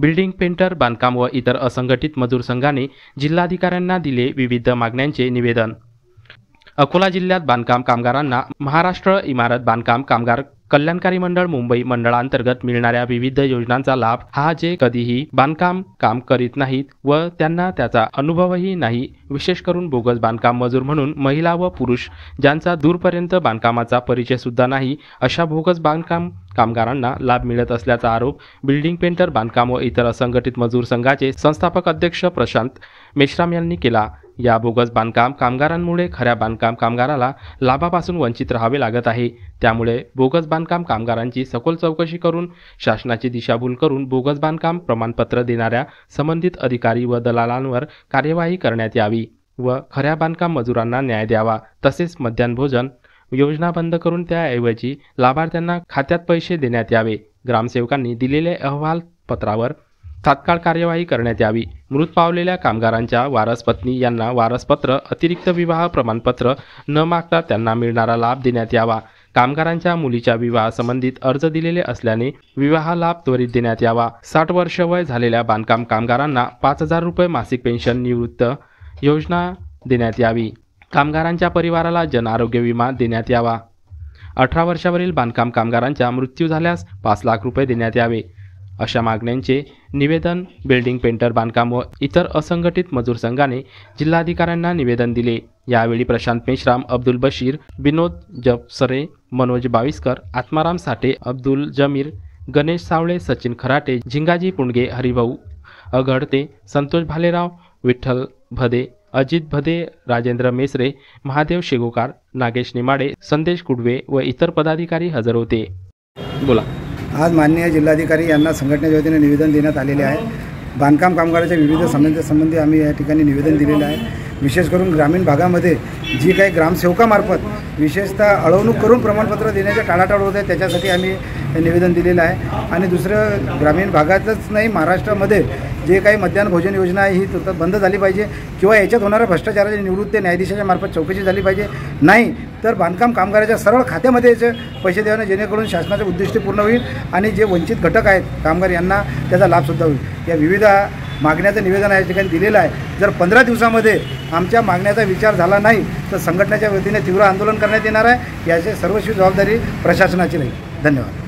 Building painter बांधकाम व इतर असंघटित मजूर संघाने जिल्हाधिकाऱ्यांना दिले विविध मागण्यांचे निवेदन. अकोला जिल्ह्यात बांधकाम कामगारांना महाराष्ट्र इमारत बांधकाम कामगार कल्याणकारी मंडळ मुंबई मंडळांतर्गत मिळणाऱ्या विविध योजनांचा लाभ हा जे कधीही बांधकाम काम करीत नाहीत व त्यांना त्याचा अनुभवही नाही विशेष करून बोगस बांधकाम मजूर म्हणून महिला व पुरुष ज्यांचा दूरपर्यंत बांधकामाचा परिचय सुद्धा नाही अशा बोगस बांधकाम कामगारांना लाभ मिळत असल्याचा आरोप बिल्डिंग पेंटर बांधकाम व इतर असंघटित मजूर संघाचे संस्थापक अध्यक्ष प्रशांत मेश्राम यांनी केला. या बोगस बांधकाम कामगारांमुळे खऱ्या बांधकाम कामगाराला लाभापासून वंचित राहावे लागत आहे. त्यामुळे बोगस बांधकाम कामगारांची सखोल चौकशी करून शासनाची दिशाभूल करून बोगस बांधकाम प्रमाणपत्र देणाऱ्या संबंधित अधिकारी व दलालांवर कार्यवाही करण्यात यावी व खऱ्या बांधकाम मजुरांना न्याय द्यावा. तसेच मध्यान्ह भोजन योजना बंद करून त्याऐवजी लाभार्थ्यांना खात्यात पैसे देण्यात यावे. ग्रामसेवकांनी दिलेले अहवाल पत्रावर तात्काळ कार्यवाही करण्यात यावी. मृत पावलेल्या कामगारांच्या वारसपत्नी यांना वारसपत्र अतिरिक्त विवाह प्रमाणपत्र न मागता त्यांना मिळणारा लाभ देण्यात यावा. कामगारांच्या मुलीच्या विवाहासंबंधित अर्ज दिलेले असल्याने विवाह लाभ त्वरित देण्यात यावा. साठ वर्ष वय झालेल्या बांधकाम कामगारांना पाच हजार रुपये मासिक पेन्शन निवृत्त योजना देण्यात यावी. कामगारांच्या परिवाराला जन आरोग्य विमा देण्यात यावा. अठरा वर्षावरील बांधकाम कामगारांचा मृत्यू झाल्यास पाच लाख रुपये देण्यात यावे. अशा मागण्यांचे निवेदन बिल्डिंग पेंटर बांधकाम व इतर असंघटित मजूर संघाने जिल्हाधिकाऱ्यांना निवेदन दिले. यावेळी प्रशांत मेश्राम अब्दुल बशीर विनोद जपसरे मनोज बाविस्कर आत्माराम साठे अब्दुल जमीर गणेश सावळे सचिन खराटे झिंगाजी पुंडगे हरिभाऊ अघडते संतोष भालेराव विठ्ठल भदे अजित भदे राजेंद्र मेसरे महादेव शेगोकार नागेश निमाडे संदेश कुडवे व इतर पदाधिकारी हजर होते. बोला. आज माननीय जिल्हाधिकारी यांना संघटनेच्या वतीने निवेदन देण्यात आलेले आहे. बांधकाम कामगाराच्या विविध संबंधी आम्ही या ठिकाणी निवेदन दिलेलं आहे. विशेष करून ग्रामीण भागामध्ये जी काही ग्रामसेवकामार्फत विशेषतः अळवणूक करून प्रमाणपत्र देण्याच्या टाळाटाळ होत आहे त्याच्यासाठी आम्ही हे निवेदन दिलेलं आहे. आणि दुसरं ग्रामीण भागातच नाही महाराष्ट्रामध्ये जे काही मध्यान्ह भोजन योजना आहे ही तुर्तात बंद झाली पाहिजे किंवा याच्यात होणाऱ्या भ्रष्टाचाराची निवृत्ती न्यायाधीशाच्या मार्फत चौकशी झाली पाहिजे. नाही तर बांधकाम कामगाराच्या सरळ खात्यामध्ये याचे पैसे द्यावे जेणेकरून शासनाचे उद्दिष्ट पूर्ण होईल आणि जे वंचित घटक आहेत कामगार यांना त्याचा लाभसुद्धा होईल. या विविध मागण्याचं निवेदन या ठिकाणी दिलेलं आहे. जर पंधरा दिवसामध्ये आमच्या मागण्याचा विचार झाला नाही तर संघटनेच्या वतीने तीव्र आंदोलन करण्यात येणार आहे. याची सर्वस्वी जबाबदारी प्रशासनाची राहील. धन्यवाद.